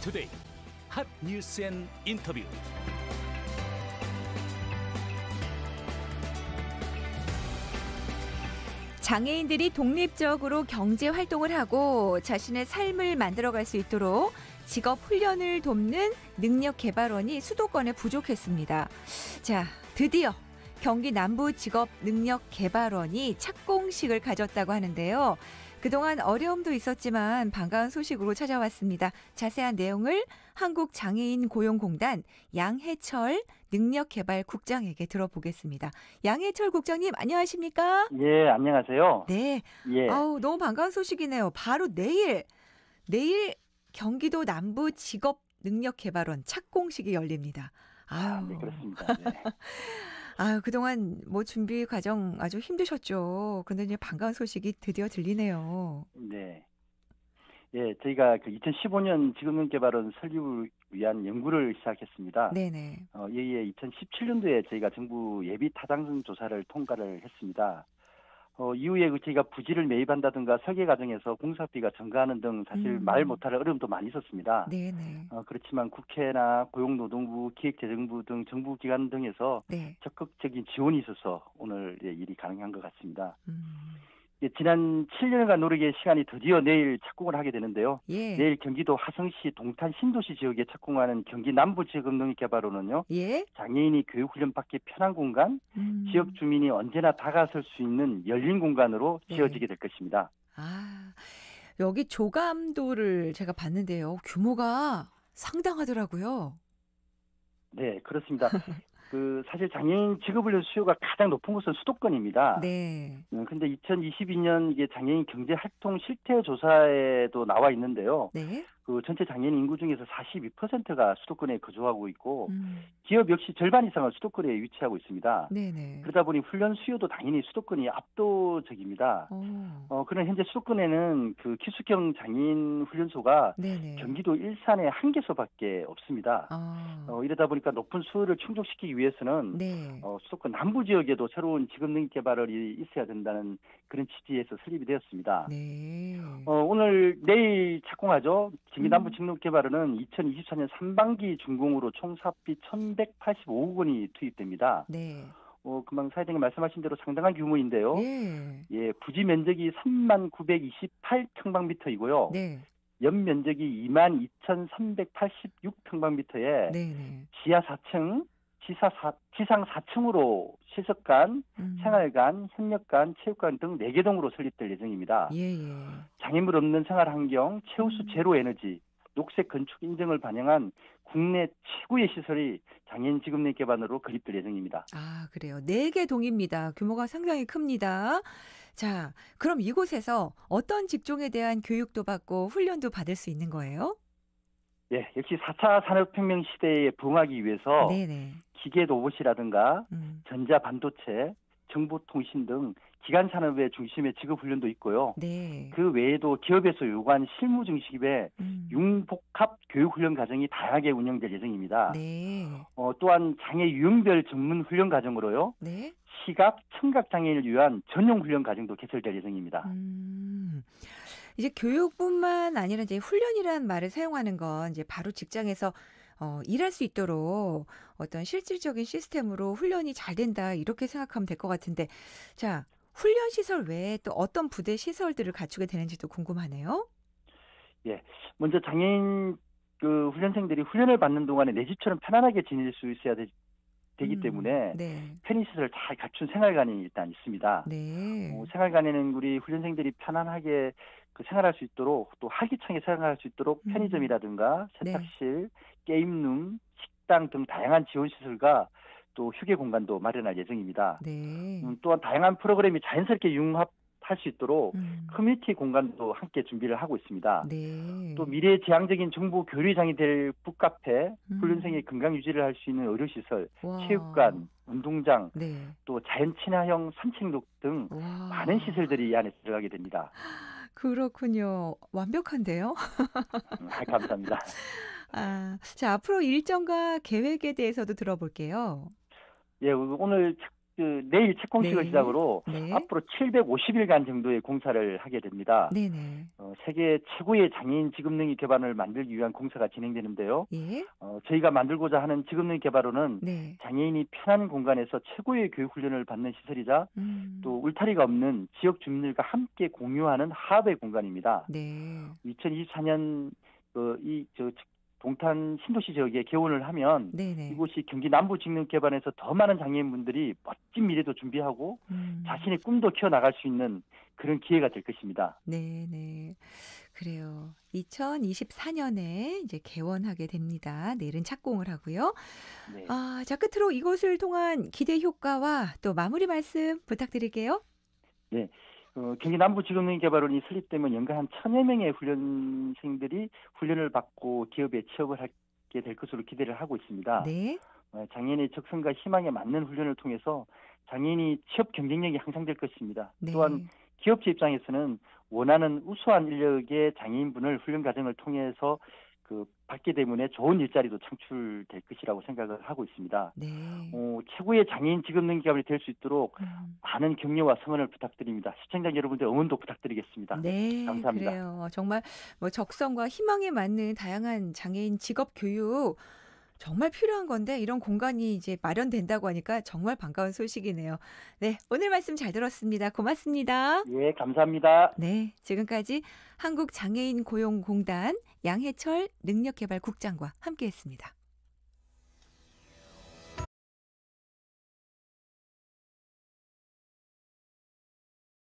Today Hot News and Interview 장애인들이 독립적으로 경제 활동을 하고 자신의 삶을 만들어갈 수 있도록 직업 훈련을 돕는 능력 개발원이 수도권에 부족했습니다. 자, 드디어 경기 남부 직업 능력 개발원이 착공식을 가졌다고 하는데요. 그동안 어려움도 있었지만 반가운 소식으로 찾아왔습니다. 자세한 내용을 한국장애인 고용공단 양해철 능력개발국장에게 들어보겠습니다. 양해철 국장님 안녕하십니까? 예, 안녕하세요. 네. 예. 아우 너무 반가운 소식이네요. 바로 내일 내일 경기도 남부 직업 능력개발원 착공식이 열립니다. 아유. 아, 네, 그렇습니다. 네. 아유, 그동안 뭐 준비 과정 아주 힘드셨죠. 그런데 이제 반가운 소식이 드디어 들리네요. 네. 예, 저희가 그 2015년 직업능개발원 설립을 위한 연구를 시작했습니다. 네네. 어, 이에 2017년도에 저희가 정부 예비 타당성 조사를 통과를 했습니다. 어, 이후에 그 저희가 부지를 매입한다든가 설계 과정에서 공사비가 증가하는 등 사실 음. 말 못할 어려움도 많이 있었습니다. 네네. 어, 그렇지만 국회나 고용노동부, 기획재정부 등 정부 기관 등에서 네. 적극적인 지원이 있어서 오늘 예, 일이 가능한 것 같습니다. 음. 예, 지난 7년간 노력의 시간이 드디어 내일 착공을 하게 되는데요. 예. 내일 경기도 화성시 동탄 신도시 지역에 착공하는 경기 남부 지역능력개발원은요. 예. 장애인이 교육훈련 받기 편한 공간, 음. 지역 주민이 언제나 다가설 수 있는 열린 공간으로 네. 지어지게 될 것입니다. 아, 여기 조감도를 제가 봤는데요. 규모가 상당하더라고요. 네, 그렇습니다. 그 사실 장애인 직업훈련 수요가 가장 높은 곳은 수도권입니다. 네. 음, 근데 2022년 이게 장애인 경제 활동 실태 조사에도 나와 있는데요. 네. 그 전체 장애인 인구 중에서 42%가 수도권에 거주하고 있고 음. 기업 역시 절반 이상은 수도권에 위치하고 있습니다. 네네. 그러다 보니 훈련 수요도 당연히 수도권이 압도적입니다. 어. 어, 그런 현재 수도권에는 그 기숙형 장애인 훈련소가 네네. 경기도 일산에 한 개소밖에 없습니다. 아. 어, 이러다 보니까 높은 수요를 충족시키기 위해서는 네. 어, 수도권 남부 지역에도 새로운 직업 능 개발이 있어야 된다는 그런 취지에서 설립이 되었습니다. 네. 어, 오늘 내일 착공하죠. 직능개발은 2024년 3반기 준공으로 총 사업비 1,185억 원이 투입됩니다. 네. 어, 금방 사회자님 말씀하신 대로 상당한 규모인데요. 예. 예, 부지 면적이 3만 928평방미터이고요. 네. 연 면적이 2만 2,386평방미터에 네네. 지하 4층, 지사 4, 지상 4층으로 시설관, 음. 생활관, 협력관, 체육관 등 4개 동으로 설립될 예정입니다. 예, 예. 장애물 없는 생활 환경, 최우수 음. 제로 에너지, 녹색 건축 인증을 반영한 국내 최고의 시설이 장애인 직업내 개발으로 건립될 예정입니다. 아, 그래요. 네개 동입니다. 규모가 상당히 큽니다. 자, 그럼 이곳에서 어떤 직종에 대한 교육도 받고 훈련도 받을 수 있는 거예요? 예, 역시 4차 산업혁명 시대에 부응하기 위해서 네네. 기계 로봇이라든가 음. 전자 반도체, 정보통신 등 기간 산업의 중심의 직업 훈련도 있고요. 네. 그 외에도 기업에서 요구한 실무 중심의 음. 융복합 교육 훈련 과정이 다양하게 운영될 예정입니다. 네. 어, 또한 장애 유형별 전문 훈련 과정으로요. 네. 시각, 청각 장애인을 위한 전용 훈련 과정도 개설될 예정입니다. 음. 이제 교육뿐만 아니라 이제 훈련이라는 말을 사용하는 건 이제 바로 직장에서 어, 일할 수 있도록 어떤 실질적인 시스템으로 훈련이 잘 된다 이렇게 생각하면 될 것 같은데 자 훈련 시설 외에 또 어떤 부대 시설들을 갖추게 되는지도 궁금하네요. 먼저 장애인 그 훈련생들이 훈련을 받는 동안에 내 집처럼 편안하게 지낼 수 있어야 되, 기 음, 때문에 네, 편의시설을 잘 갖춘 생활관이 일단 있습니다. 네, 어, 생활관에는 우리 훈련생들이 편안하게 그 생활할 수 있도록 또 활기차게 생활할 수 있도록 음. 편의점이라든가 네. 세탁실, 게임룸, 식당 등 다양한 지원 시설과 또 휴게 공간도 마련할 예정입니다. 네. 음, 또한 다양한 프로그램이 자연스럽게 융합 할 수 있도록 음, 커뮤니티 공간도 함께 준비를 하고 있습니다. 네. 또 미래 지향적인 정보 교류장이 될 북카페, 음. 훈련생의 건강 유지를 할 수 있는 의료시설, 와. 체육관, 운동장, 네. 또 자연 친화형 산책로 등 와. 많은 시설들이 이 안에 들어가게 됩니다. 그렇군요. 완벽한데요. 음, 아, 감사합니다. 아, 자, 앞으로 일정과 계획에 대해서도 들어볼게요. 예, 오늘 착- 그 내일 첫 공식을 네. 시작으로 네. 앞으로 750일간 정도의 공사를 하게 됩니다. 네네. 어, 세계 최고의 장애인 직업능력 개발을 만들기 위한 공사가 진행되는데요. 예. 어, 저희가 만들고자 하는 직업능력 개발원은 네. 장애인이 편한 공간에서 최고의 교육 훈련을 받는 시설이자 음. 또 울타리가 없는 지역 주민들과 함께 공유하는 하합의 공간입니다. 네. 2024년 그 이저 동탄 신도시 지역에 개원을 하면 네네. 이곳이 경기 남부 직능 개발에서 더 많은 장애인분들이 멋진 미래도 준비하고 음. 자신의 꿈도 키워 나갈 수 있는 그런 기회가 될 것입니다. 네 네. 그래요. 2024년에 이제 개원하게 됩니다. 내일은 착공을 하고요. 네. 아, 자, 끝으로 이것을 통한 기대 효과와 또 마무리 말씀 부탁드릴게요. 어, 경기 남부 직업능력 개발원이 설립되면 연간 한 천여 명의 훈련생들이 훈련을 받고 기업에 취업을 하게 될 것으로 기대를 하고 있습니다. 네. 어, 장애인의 적성과 희망에 맞는 훈련을 통해서 장애인이 취업 경쟁력이 향상될 것입니다. 네. 또한 기업체 입장에서는 원하는 우수한 인력의 장애인분을 훈련 과정을 통해서 그 받기 때문에 좋은 일자리도 창출될 것이라고 생각을 하고 있습니다. 네. 어, 최고의 장애인 직업 능력이 될 수 있도록 음. 많은 격려와 성원을 부탁드립니다. 시청자 여러분들 응원도 부탁드리겠습니다. 네, 감사합니다. 그래요. 정말 뭐 적성과 희망에 맞는 다양한 장애인 직업 교육 정말 필요한 건데 이런 공간이 이제 마련된다고 하니까 정말 반가운 소식이네요. 네, 오늘 말씀 잘 들었습니다. 고맙습니다. 예, 감사합니다. 네, 지금까지 한국장애인 고용공단 양해철 능력개발국장과 함께했습니다.